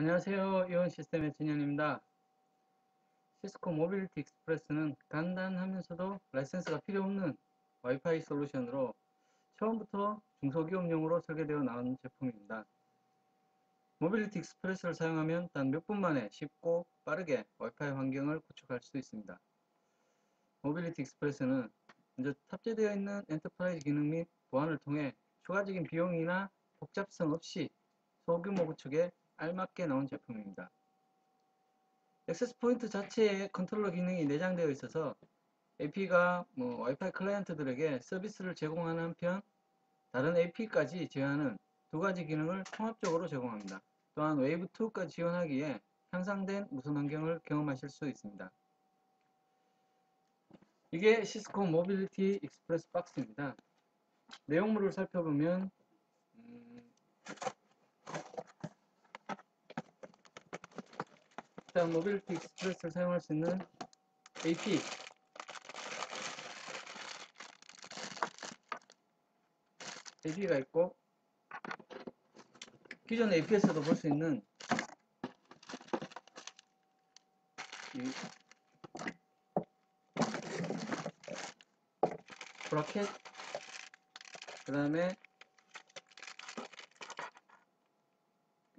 안녕하세요. 이온 시스템의 진현입니다. 시스코 Mobility Express는 간단하면서도 라이센스가 필요 없는 와이파이 솔루션으로 처음부터 중소기업용으로 설계되어 나온 제품입니다. Mobility Express를 사용하면 단 몇 분 만에 쉽고 빠르게 와이파이 환경을 구축할 수 있습니다. Mobility Express는 먼저 탑재되어 있는 enterprise 기능 및 보안을 통해 추가적인 비용이나 복잡성 없이 소규모 구축에 알맞게 나온 제품입니다. access point 자체에 컨트롤러 기능이 내장되어 있어서 AP가 뭐 와이파이 클라이언트들에게 서비스를 제공하는 한편 다른 AP까지 제어하는 두 가지 기능을 통합적으로 제공합니다. 또한 웨이브2까지 지원하기에 향상된 무선 환경을 경험하실 수 있습니다. 이게 시스코 Mobility Express 박스입니다. 내용물을 살펴보면 음, 일단 Mobility Express를 사용할 수 있는 AP AP가 있고 기존 AP에서도 볼 수 있는 이 브라켓 그 다음에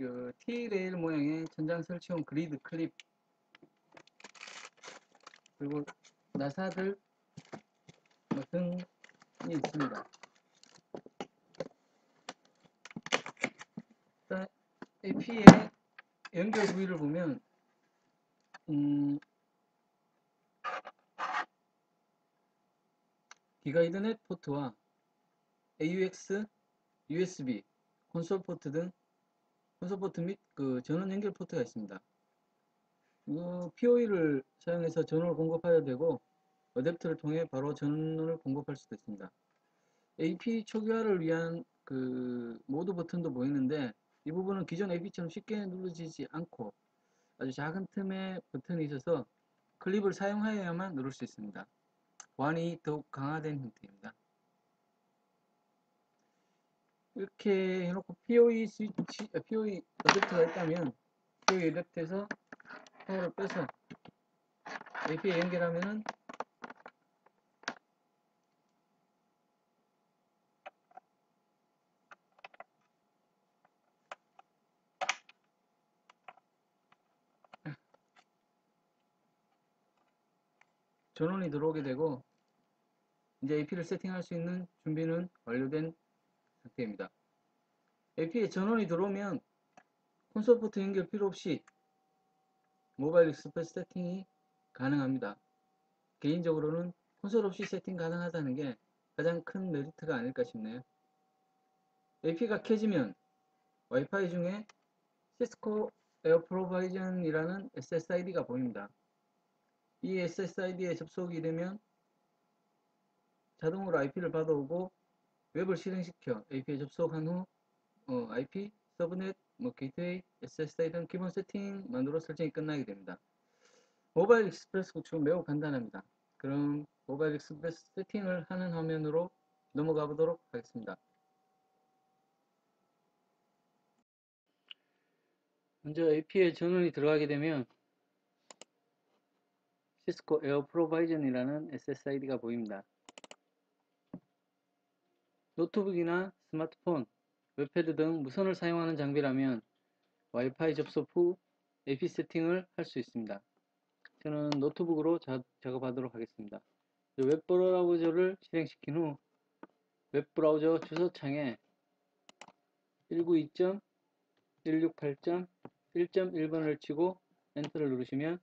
그 T-레일 모양의 천장 설치용 그리드 클립 그리고 나사들 뭐 등이 있습니다. 일단 AP의 연결 부위를 보면 음, Giga Ethernet 포트와 AUX, USB, 콘솔 포트 등 콘솔 포트 및 그 전원 연결 포트가 있습니다. 이 POE를 사용해서 전원을 공급하여야 되고 어댑터를 통해 바로 전원을 공급할 수도 있습니다. AP 초기화를 위한 그 모드 버튼도 보이는데 이 부분은 기존 AP처럼 쉽게 누르지지 않고 아주 작은 틈에 버튼이 있어서 클립을 사용하여야만 누를 수 있습니다. 보안이 더욱 강화된 형태입니다. 이렇게 해놓고 POE 스위치, 아, POE 어댑터가 있다면 POE 어댑터에서 파워를 빼서 AP에 연결하면은 전원이 들어오게 되고 이제 AP를 세팅할 수 있는 준비는 완료된 상태입니다. AP에 전원이 들어오면 콘솔 포트 연결 필요 없이 Mobile Express 세팅이 가능합니다. 개인적으로는 콘솔 없이 세팅 가능하다는 게 가장 큰 메리트가 아닐까 싶네요. AP가 켜지면 와이파이 중에 Cisco Air Provision이라는 SSID가 보입니다. 이 SSID에 접속이 되면 자동으로 IP를 받아오고 웹을 실행시켜 AP에 접속한 후 어, IP, subnet, 뭐 gateway, SSID 등 기본 세팅만으로 설정이 끝나게 됩니다. Mobile Express 구축은 매우 간단합니다. 그럼 Mobile Express 세팅을 하는 화면으로 넘어가 보도록 하겠습니다. 먼저 AP에 전원이 들어가게 되면 Cisco Air Provision이라는 SSID가 보입니다. 노트북이나 스마트폰, 웹패드 등 무선을 사용하는 장비라면 와이파이 접속 후 AP 세팅을 할 수 있습니다. 저는 노트북으로 자, 작업하도록 하겠습니다. 웹브라우저를 실행시킨 후 웹브라우저 주소창에 192.168.1.1번을 치고 엔터를 누르시면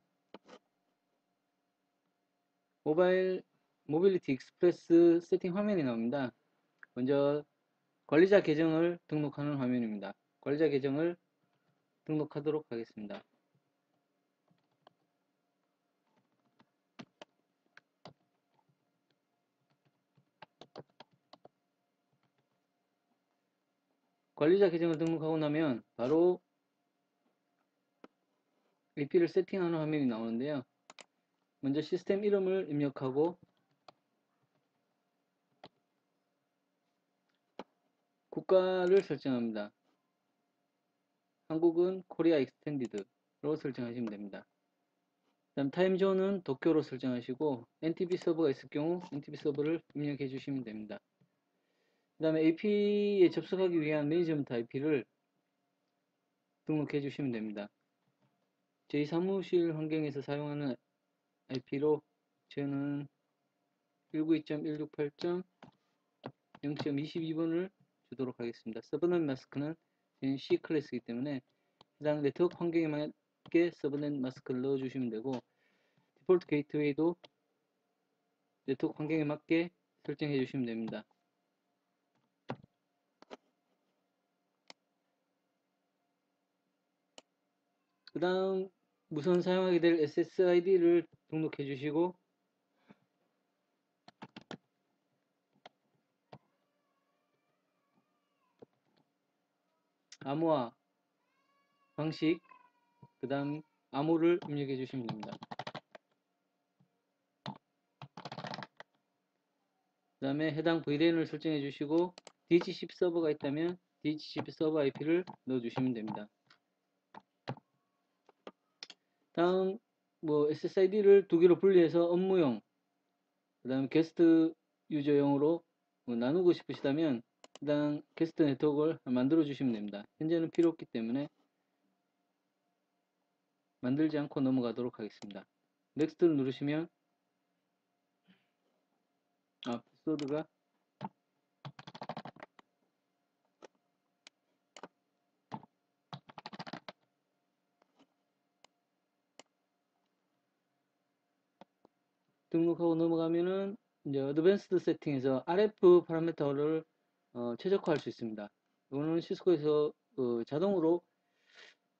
Mobile Mobility Express 세팅 화면이 나옵니다. 먼저 관리자 계정을 등록하는 화면입니다. 관리자 계정을 등록하도록 하겠습니다. 관리자 계정을 등록하고 나면 바로 AP를 세팅하는 화면이 나오는데요. 먼저 시스템 이름을 입력하고 국가를 설정합니다. 한국은 Korea Extended로 설정하시면 됩니다. 다음 time zone은 도쿄로 설정하시고 NTP 서버가 있을 경우 NTP 서버를 입력해 주시면 됩니다. 그 다음에 AP에 접속하기 위한 management IP를 등록해 주시면 됩니다. 저희 사무실 환경에서 사용하는 IP로 저는 192.168.0.22번을 주도록 하겠습니다. 서버넷 마스크는 C 클래스이기 때문에 해당 네트워크 환경에 맞게 subnet mask를 넣어주시면 되고 default gateway도 네트워크 환경에 맞게 설정해 주시면 됩니다. 그 다음 무선 사용하게 될 SSID를 등록해 주시고 암호화 방식 그 다음 암호를 입력해 주시면 됩니다. 그 다음에 해당 VLAN을 설정해 주시고 DHCP 서버가 있다면 DHCP 서버 IP를 넣어 주시면 됩니다. 다음 뭐 SSID를 두 개로 분리해서 업무용 그 다음에 게스트 유저용으로 뭐 나누고 싶으시다면 해당 게스트 네트워크를 만들어 주시면 됩니다. 현재는 필요 없기 때문에 만들지 않고 넘어가도록 하겠습니다. next를 누르시면 아 패스워드가 등록하고 넘어가면은 이제 advanced setting에서 RF parameter를 어, 최적화할 수 있습니다. 이거는 Cisco에서 어, 자동으로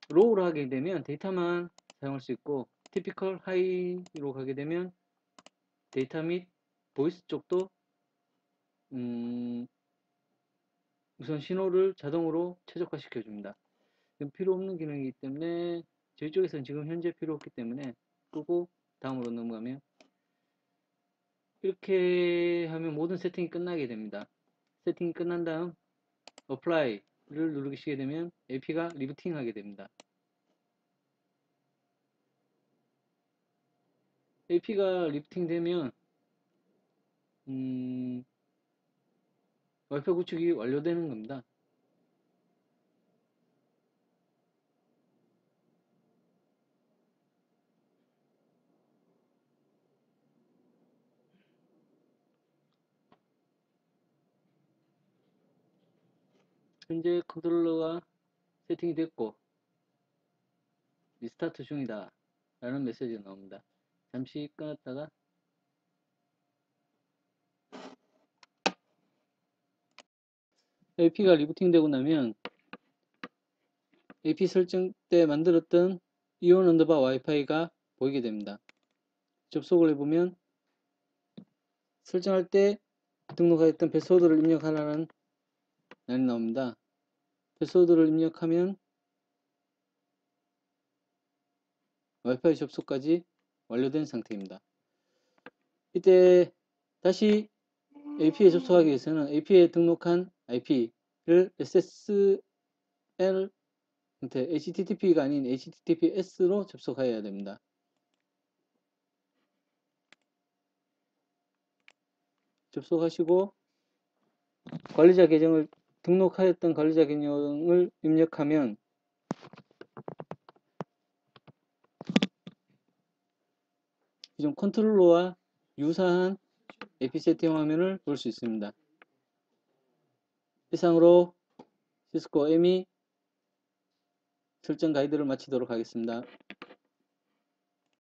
low로 하게 되면 데이터만 사용할 수 있고 typical high로 가게 되면 데이터 및 voice 쪽도 음, 우선 신호를 자동으로 최적화 시켜줍니다. 필요 없는 기능이기 때문에 저희 쪽에서는 지금 현재 필요 없기 때문에 끄고 다음으로 넘어가면 이렇게 하면 모든 세팅이 끝나게 됩니다. 세팅이 끝난 다음 apply를 누르시게 되면 AP가 리부팅 하게 됩니다. AP가 리부팅 되면 음, 와이파이 구축이 완료되는 겁니다. 현재 컨트롤러가 세팅이 됐고 restart 중이다 라는 메시지가 나옵니다. 잠시 끊었다가 AP가 리부팅 되고 나면 AP 설정 때 만들었던 이온 underbar 와이파이가 보이게 됩니다. 접속을 해보면 설정할 때 등록하였던 패스워드를 입력하라는 난이 나옵니다. 패스워드를 입력하면 와이파이 접속까지 완료된 상태입니다. 이때 다시 AP에 접속하기 위해서는 AP에 등록한 IP를 SSL 형태 HTTP가 아닌 HTTPS로 접속해야 됩니다. 접속하시고 관리자 계정을 등록하였던 관리자 계정을 입력하면 기존 컨트롤러와 유사한 AP 세팅 화면을 볼 수 있습니다. 이상으로 시스코 이 설정 가이드를 마치도록 하겠습니다.